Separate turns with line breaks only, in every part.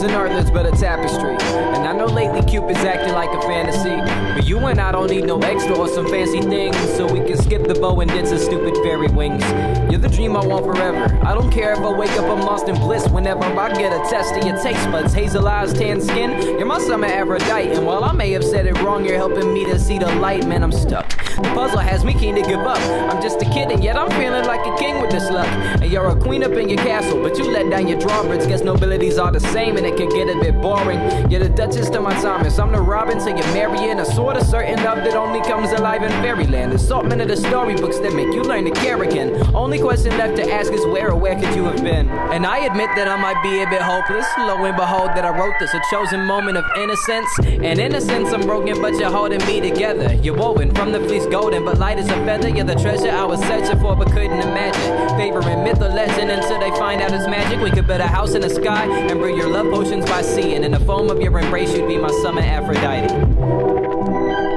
Flowers and artless, but a tapestry. And I know lately Cupid's acting like a fantasy. But you and I don't need no extra or some fancy things. So we can skip the bow and dance stupid fairy wings. You're dream I want forever. I don't care if I wake up, I'm lost in bliss whenever I get a test of your taste buds. Hazel eyes, tan skin. You're my summer Aphrodite. And while I may have said it wrong, you're helping me to see the light. Man, I'm stuck. The puzzle has me keen to give up. I'm just a kid, and yet I'm feeling like a king with this luck. And you're a queen up in your castle, but you let down your drawbridge. Guess nobilities are the same, and it can get a bit boring. You're the Duchess to my Thomas. I'm the Robin to your Marion. A sort of certain love that only comes alive in fairyland. Assortment of the storybooks that make you learn to care again. Only question left to ask is where or where could you have been? And I admit that I might be a bit hopeless. Lo and behold, that I wrote this, a chosen moment of innocence. And innocence, I'm broken, but you're holding me together. You're woven from the fleece golden, but light as a feather. You're the treasure I was searching for, but couldn't imagine. Favoring myth or legend until they find out it's magic. We could build a house in the sky and brew your love potions by sea. And in the foam of your embrace, you'd be my summer Aphrodite.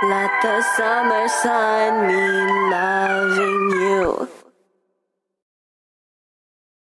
Let the summer sun mean